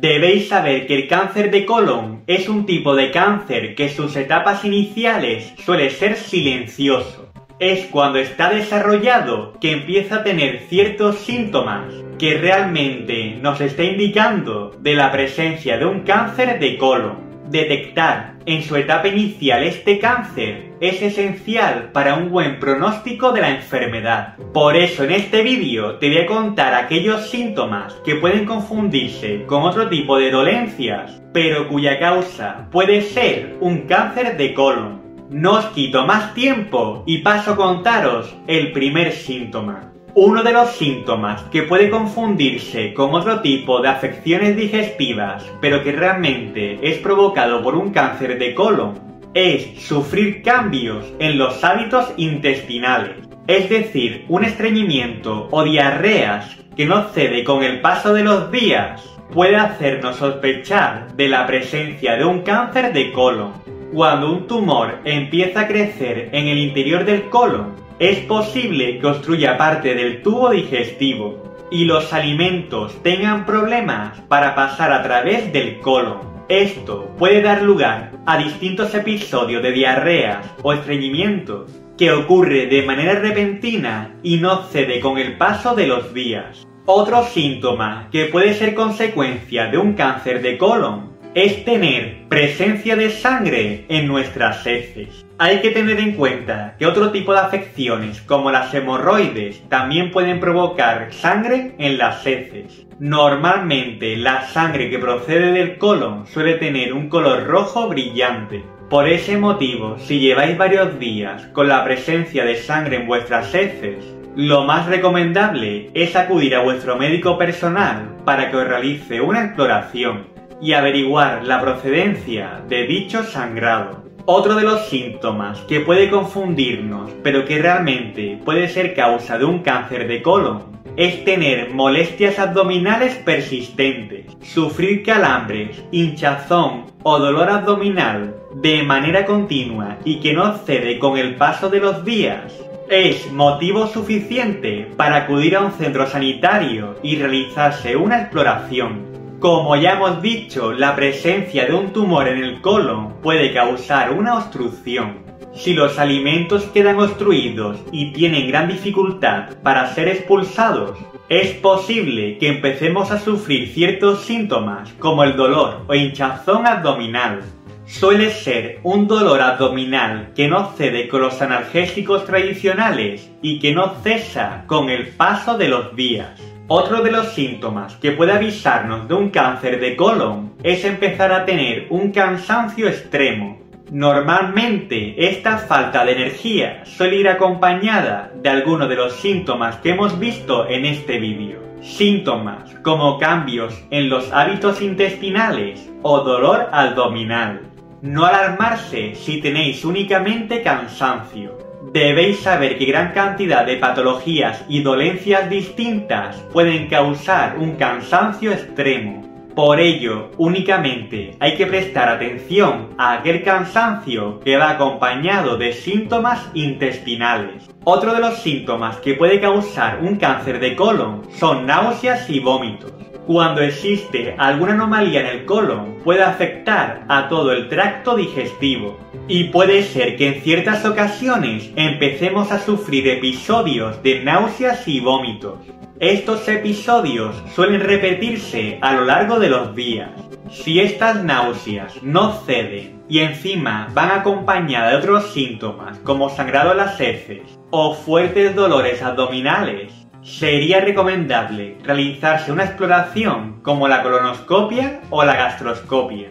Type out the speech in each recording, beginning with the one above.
Debéis saber que el cáncer de colon es un tipo de cáncer que en sus etapas iniciales suele ser silencioso. Es cuando está desarrollado que empieza a tener ciertos síntomas que realmente nos está indicando de la presencia de un cáncer de colon. Detectar en su etapa inicial este cáncer es esencial para un buen pronóstico de la enfermedad. Por eso en este vídeo te voy a contar aquellos síntomas que pueden confundirse con otro tipo de dolencias, pero cuya causa puede ser un cáncer de colon. No os quito más tiempo y paso a contaros el primer síntoma. Uno de los síntomas que puede confundirse con otro tipo de afecciones digestivas, pero que realmente es provocado por un cáncer de colon, es sufrir cambios en los hábitos intestinales, es decir, un estreñimiento o diarreas que no cede con el paso de los días, puede hacernos sospechar de la presencia de un cáncer de colon. Cuando un tumor empieza a crecer en el interior del colon, es posible que obstruya parte del tubo digestivo y los alimentos tengan problemas para pasar a través del colon. Esto puede dar lugar a distintos episodios de diarreas o estreñimiento que ocurre de manera repentina y no cede con el paso de los días. Otro síntoma que puede ser consecuencia de un cáncer de colon es tener presencia de sangre en nuestras heces. Hay que tener en cuenta que otro tipo de afecciones como las hemorroides también pueden provocar sangre en las heces. Normalmente la sangre que procede del colon suele tener un color rojo brillante. Por ese motivo, si lleváis varios días con la presencia de sangre en vuestras heces, lo más recomendable es acudir a vuestro médico personal para que os realice una exploración y averiguar la procedencia de dicho sangrado. Otro de los síntomas que puede confundirnos, pero que realmente puede ser causa de un cáncer de colon, es tener molestias abdominales persistentes, sufrir calambres, hinchazón o dolor abdominal de manera continua y que no cede con el paso de los días. Es motivo suficiente para acudir a un centro sanitario y realizarse una exploración como ya hemos dicho, la presencia de un tumor en el colon puede causar una obstrucción. Si los alimentos quedan obstruidos y tienen gran dificultad para ser expulsados, es posible que empecemos a sufrir ciertos síntomas como el dolor o hinchazón abdominal. Suele ser un dolor abdominal que no cede con los analgésicos tradicionales y que no cesa con el paso de los días. Otro de los síntomas que puede avisarnos de un cáncer de colon es empezar a tener un cansancio extremo. Normalmente esta falta de energía suele ir acompañada de alguno de los síntomas que hemos visto en este vídeo. Síntomas como cambios en los hábitos intestinales o dolor abdominal. No alarmarse si tenéis únicamente cansancio. Debéis saber que gran cantidad de patologías y dolencias distintas pueden causar un cansancio extremo. Por ello, únicamente hay que prestar atención a aquel cansancio que va acompañado de síntomas intestinales. Otro de los síntomas que puede causar un cáncer de colon son náuseas y vómitos. Cuando existe alguna anomalía en el colon, puede afectar a todo el tracto digestivo. Y puede ser que en ciertas ocasiones empecemos a sufrir episodios de náuseas y vómitos. Estos episodios suelen repetirse a lo largo de los días. Si estas náuseas no ceden y encima van acompañadas de otros síntomas como sangrado en las heces o fuertes dolores abdominales, Sería recomendable realizarse una exploración como la colonoscopia o la gastroscopia.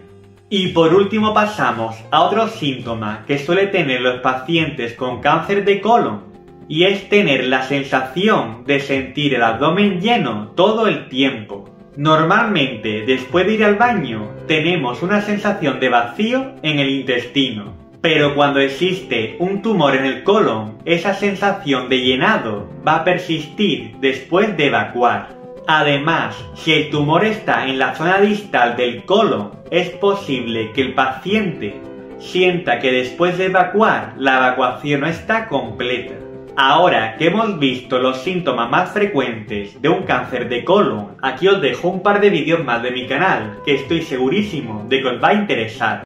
Y por último pasamos a otro síntoma que suele tener los pacientes con cáncer de colon y es tener la sensación de sentir el abdomen lleno todo el tiempo. Normalmente después de ir al baño tenemos una sensación de vacío en el intestino pero cuando existe un tumor en el colon, esa sensación de llenado va a persistir después de evacuar. Además, si el tumor está en la zona distal del colon, es posible que el paciente sienta que después de evacuar la evacuación no está completa. Ahora que hemos visto los síntomas más frecuentes de un cáncer de colon, aquí os dejo un par de vídeos más de mi canal, que estoy segurísimo de que os va a interesar.